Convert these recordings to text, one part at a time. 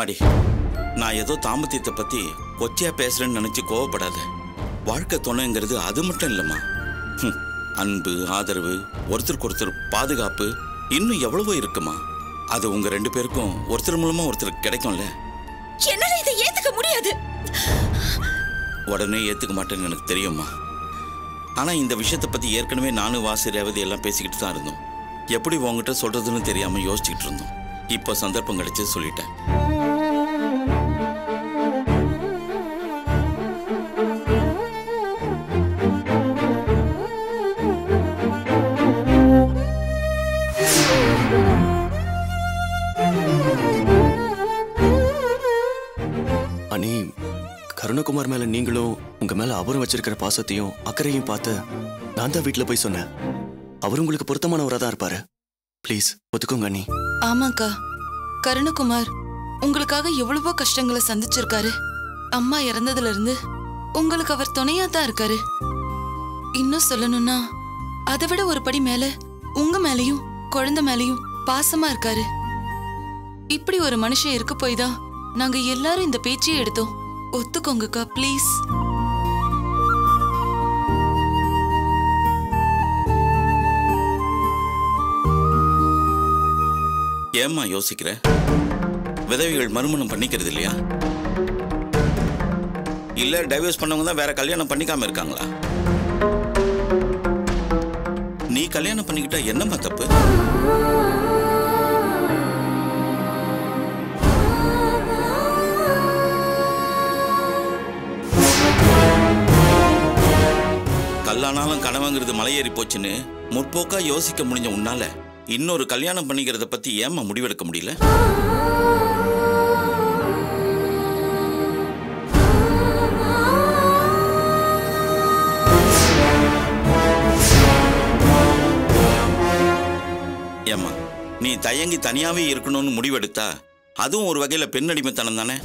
எம்மாடி நான் ஏதோ தாம்பத்தியத்தை பத்தி கொச்சையா பேசுறேன்னு நினைச்சு கோவப்படாத. வாழ்க்கை துணைங்கிறது அது மட்டும் இல்லம்மா. அன்பு ஆதரவு ஒருத்தருக்கு ஒருத்தர் பாதுகாப்பு இன்னும் எவ்வளவோ இருக்குமா. அது உங்க ரெண்டு பேருக்கும் ஒருத்தர் மூலமா ஒருத்தருக்கு கிடைக்கும்ல. என்னால இதை ஏத்துக்க முடியாது. உடனே ஏத்துக்க மாட்டேன்னு எனக்கு தெரியும்மா. ஆனா இந்த விஷயத்தை பத்தி ஏற்கனவே நானும் வாசி ரேவதி எல்லாம் பேசிக்கிட்டு தான் இருந்தோம். எப்படி உங்ககிட்ட சொல்றதுன்னு தெரியாம யோசிச்சுக்கிட்டு இருந்தோம். இப்போ சந்தர்ப்பம் கிடைச்சு சொல்லிட்டேன். அனி கருணகுமார் மேல நீங்களும் உங்க மேல அவரும் வச்சிருக்கிற பாசத்தையும் அக்கறையும் பார்த்து நான் தான் வீட்டுல போய் சொன்னேன். அவர் உங்களுக்கு பொருத்தமானவரா தான் இருப்பாரு. ப்ளீஸ் ஒத்துக்கோங்க அண்ணி. ஆமாக்கா கருணகுமார் உங்களுக்காக எவ்வளவோ கஷ்டங்களை சந்திச்சிருக்காரு. அம்மா இறந்ததுல இருந்து உங்களுக்கு அவர் துணையா தான் இருக்காரு. இன்னும் சொல்லணும்னா அதை விட ஒரு படி மேல உங்க மேலயும் குழந்தை மேலயும் பாசமா இருக்காரு. இப்படி ஒரு மனுஷன் இருக்க போய் தான் நாங்க எல்லாரும் இந்த பேச்சையே எடுத்தோம். ஒத்துக்கோங்கக்கா ப்ளீஸ் ஏம்மா யோசிக்கிற? விதவைகள் மறுமணம் பண்ணிக்கிறது இல்லையா இல்ல டைவர்ஸ் பண்ணவங்க தான் வேற கல்யாணம் பண்ணிக்காம இருக்காங்களா? நீ கல்யாணம் பண்ணிக்கிட்டா என்னம்மா தப்பு? கல்லானாலும் கனவுங்கிறது மலையேறி போச்சுன்னு முற்போக்கா யோசிக்க முடிஞ்ச உன்னால. இன்னொரு கல்யாணம் பண்ணிக்கிறத பத்தி ஏம்மா முடிவெடுக்க முடியல? ஏம்மா நீ தயங்கி தனியாவே இருக்கணும்னு முடிவெடுத்தா அதுவும் ஒரு வகையில பெண் அடிமைத்தனம் தானே?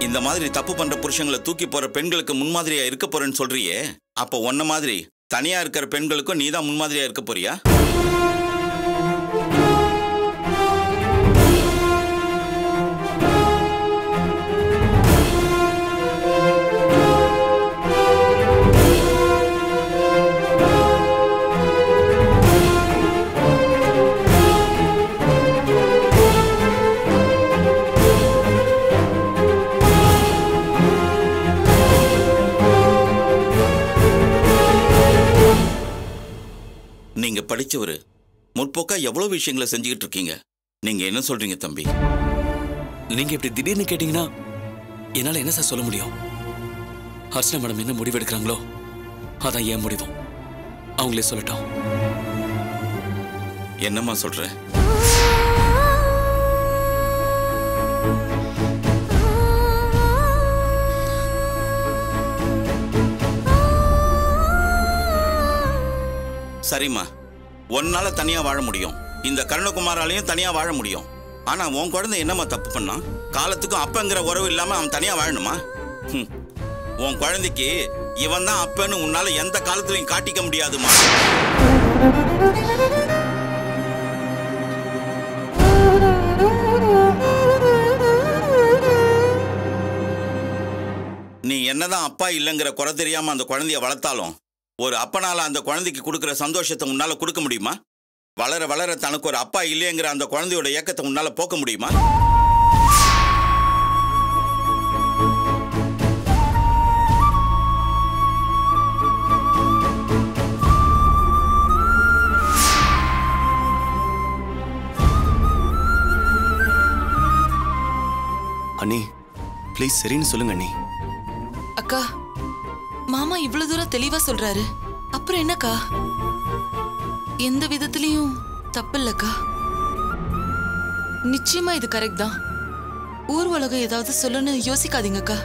இந்த மாதிரி தப்பு பண்ற புருஷங்களை தூக்கி போற பெண்களுக்கு முன்மாதிரியா இருக்க போறேன்னு சொல்றியே. அப்ப உன்ன மாதிரி தனியா இருக்கிற பெண்களுக்கும் நீ தான் முன்மாதிரியா இருக்க போறியா? எவ்வளவு விஷயங்களை செஞ்சுக்கிட்டு இருக்கீங்க நீங்க என்ன சொல்றீங்க தம்பி? நீங்க இப்படி திடீர்னு கேட்டீங்கன்னா என்னால என்ன சார் சொல்ல முடியும்? ஹர்ஷனா மேடம் என்ன முடிவு எடுக்கிறாங்களோ அதான் ஏன் முடிவும் அவங்களே சொல்லட்டும். என்னம்மா சொல்ற? சரிம்மா. உன்னால தனியா வாழ முடியும். இந்த கருணகுமாராலையும் தனியா வாழ முடியும். ஆனா உன் குழந்தை என்னம்மா தப்பு பண்ணான் காலத்துக்கும் அப்பங்கிற உறவு இல்லாம அவன் தனியா வாழணுமா? உன் குழந்தைக்கு இவன் தான் அப்பன்னு உன்னால எந்த காலத்துலையும் காட்டிக்க முடியாதுமா? நீ என்னதான் அப்பா இல்லைங்கிற குறை தெரியாம அந்த குழந்தைய வளர்த்தாலும் ஒரு அப்பனால அந்த குழந்தைக்கு கொடுக்கிற சந்தோஷத்தை உன்னால கொடுக்க முடியுமா? வளர வளர தனக்கு ஒரு அப்பா இல்லையங்கிற அந்த குழந்தையோட இயக்கத்தை உன்னால போக்க முடியுமா? அண்ணி ப்ளீஸ் சரின்னு சொல்லுங்க அண்ணி. அக்கா மாமா இவ்வளவு தூரம் தெளிவா சொல்றாரு. அப்புறம் என்னக்கா? எந்த விதத்திலையும் தப்பு இல்லக்கா நிச்சயமா இது கரெக்ட் தான். ஊர் உலகம் ஏதாவது சொல்லணும்னு யோசிக்காதீங்கக்கா.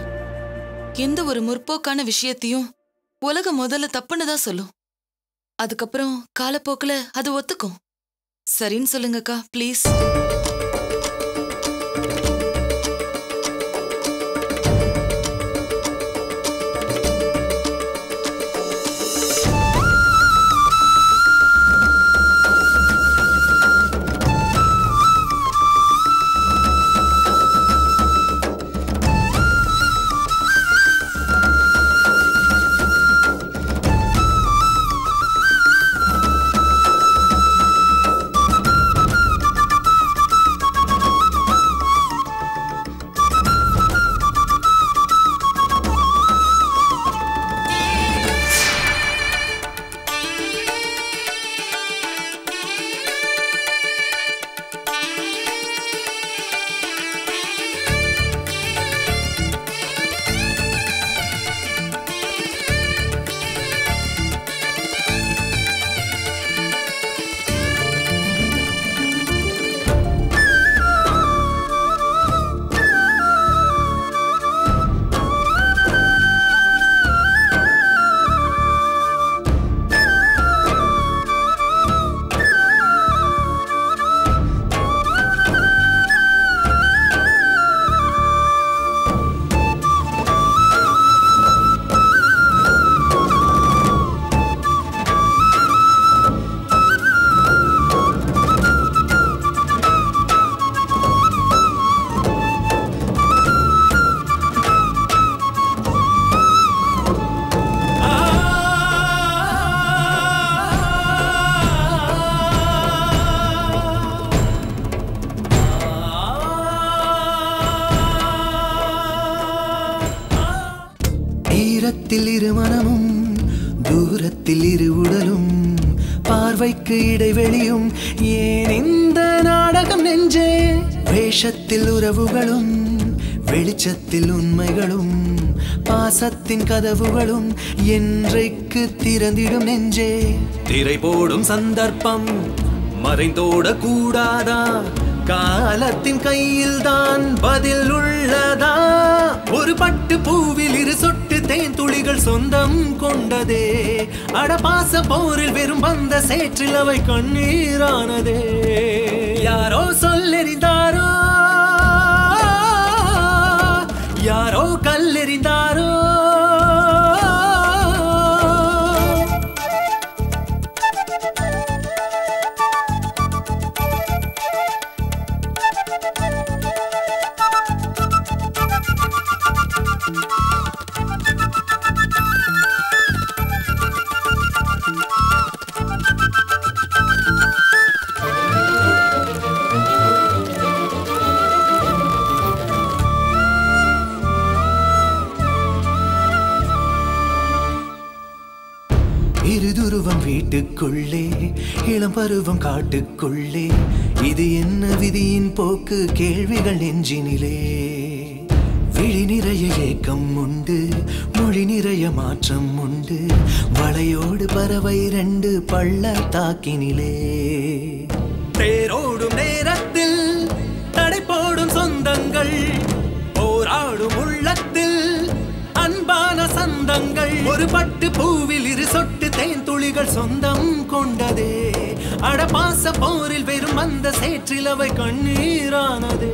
எந்த ஒரு முற்போக்கான விஷயத்தையும் உலகம் முதல்ல தப்புன்னு தான் சொல்லும். அதுக்கப்புறம் காலப்போக்கில் அது ஒத்துக்கும். சரின்னு சொல்லுங்கக்கா ப்ளீஸ் பார்வைக்கு இடைவெளியும். ஏன் இந்த நாடகம் நெஞ்சே? வேஷத்தில் உறவுகளும் வெளிச்சத்தில் உண்மைகளும் பாசத்தின் கதவுகளும் என்றைக்கு திறந்திடும் நெஞ்சே? திரை போடும் சந்தர்ப்பம் மறைந்தோட கூடாதா? காலத்தின் கையில் தான் பதில் உள்ளதா? ஒரு பட்டு பூவில் இரு சொட்டு தேன் துளிகள் சொந்தம் கொண்டதே. அடபாச போரில் வெறும் வந்த சேற்றில் அவை கண்ணீரானதே. யாரோ சொல்லெறிந்தாரோ? யாரோ கல்லெறிந்தாரோ? பருவம் காட்டுக்குள்ளே இது என்ன விதியின் போக்கு? கேள்விகள் நெஞ்சினிலே. விழி நிறைய ஏக்கம் உண்டு மொழி நிறைய மாற்றம் உண்டு வளையோடு பறவை ரெண்டு பள்ள தாக்கினிலே தேரோடும் நேரத்தில் தடை போடும் சொந்தங்கள் போராடும் உள்ள சொந்தங்கள். ஒரு பட்டு பூவில் இரு சொட்டு தேன் துளிகள் சொந்தம் கொண்டதே. அடபாச போரில் வெறும் அந்த சேற்றில் அவை கண்ணீரானதே.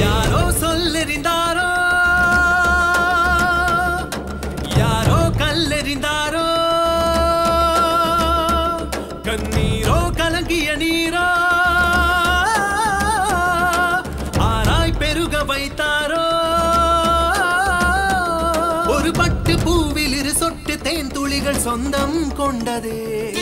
யாரோ சொல்லெறிந்தாரோ? யாரோ கல்லெறிந்தாரோ? கண்ணீர் சொந்தம் கொண்டதே.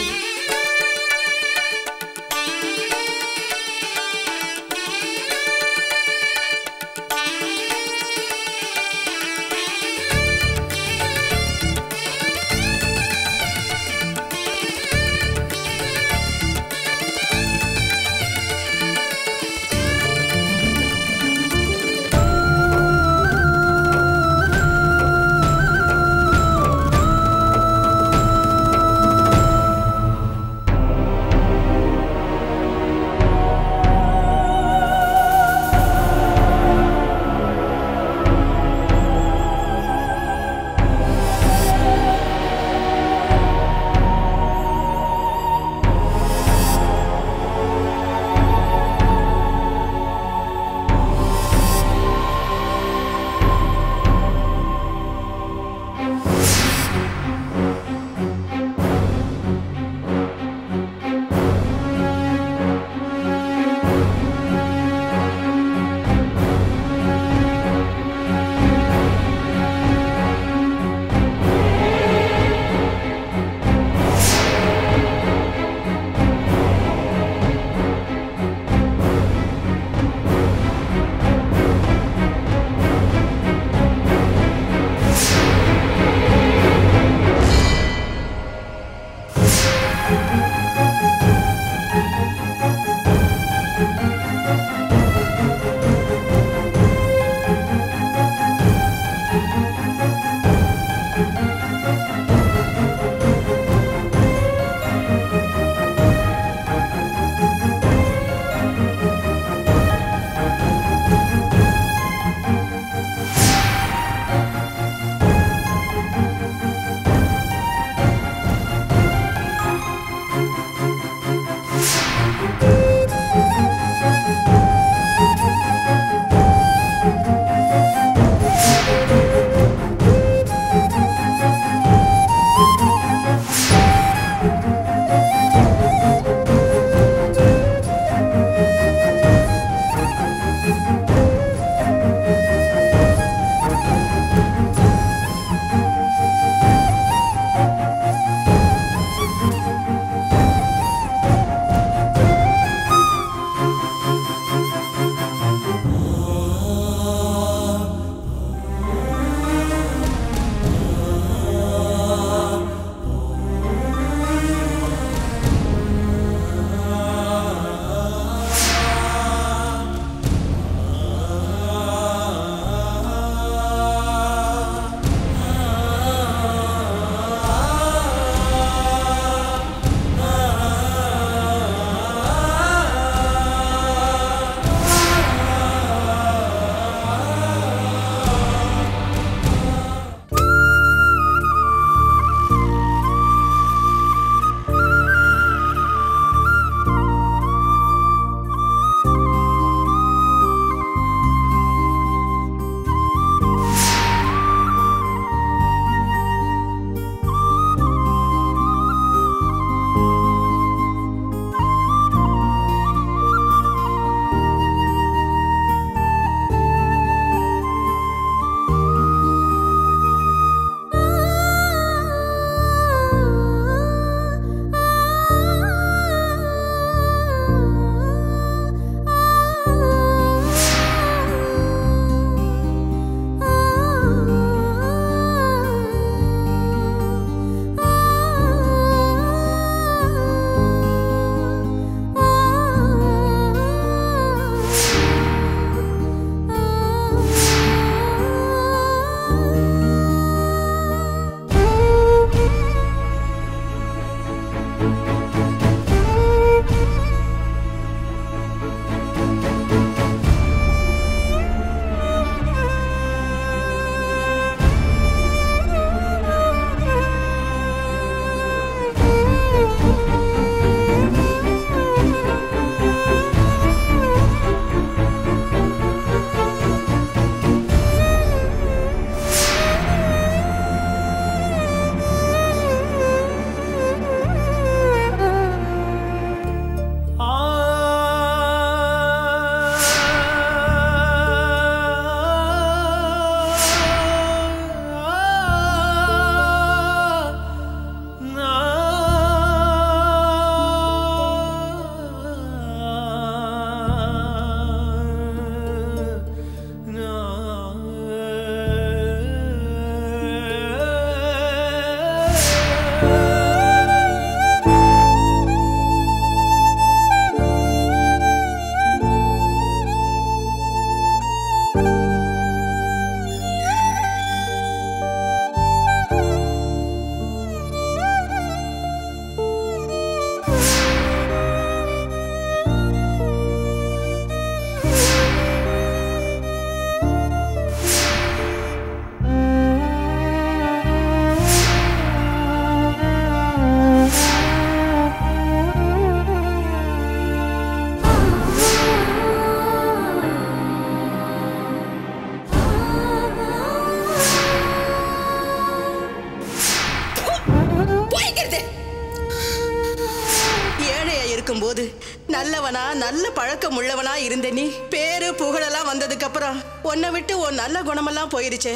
வந்ததுக்கு உன்னை விட்டு உன் நல்ல குணமெல்லாம் போயிருச்சே.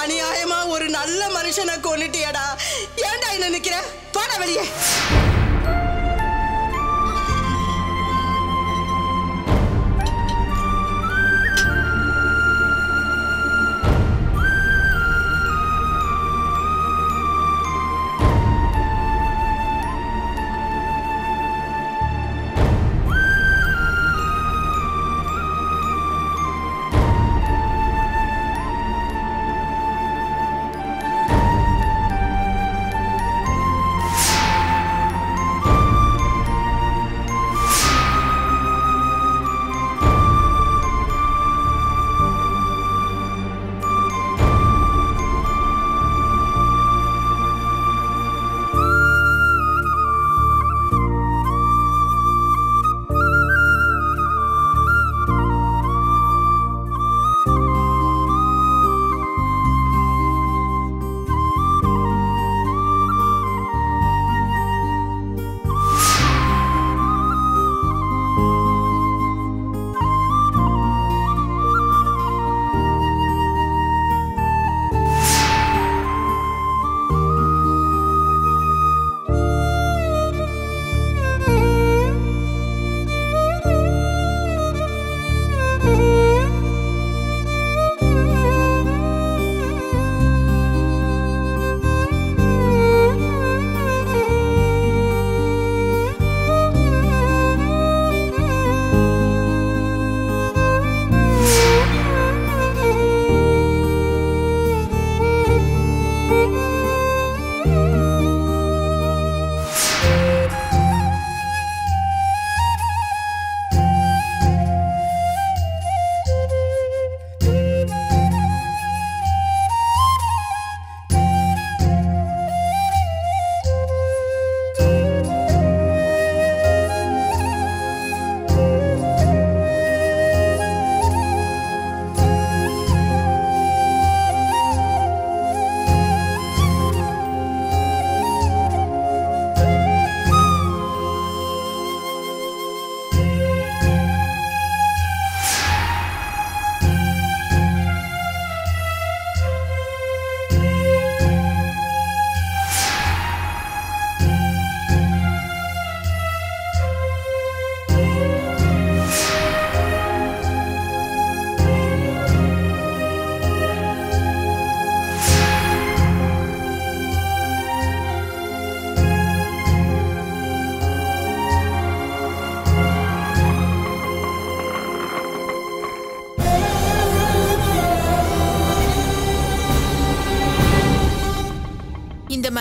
அநியாயமா ஒரு நல்ல மனுஷனை கொண்டுட்டியடா ஏன்டா என்ன நிக்கிற? போடா வெளியே.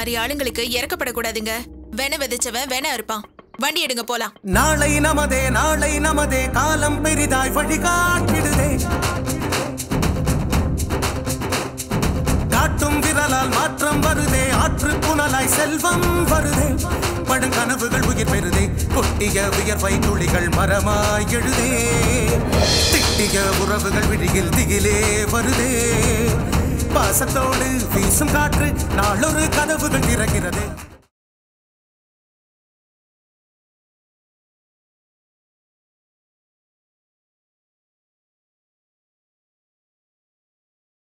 மாதிரி ஆளுங்களுக்கு இறக்கப்படக்கூடாதுங்க. வென விதைச்சவன் வென இருப்பான் வண்டி எடுங்க போலாம். நாளை நமதே நாளை நமதே காலம் பெரிதாய் வழிகாட்டிடுதே. காட்டும் விரலால் மாற்றம் வருதே ஆற்று புனலாய் செல்வம் வருதே. படுங்கனவுகள் உயிர் பெறுதே கொட்டிய உயர் துளிகள் மரமாய் எழுதே. திட்டிய உறவுகள் விழியில் திகிலே வருதே. பாசத்தோடு வீசும் காற்று நாளொரு கதவுகள் திறக்கிறது.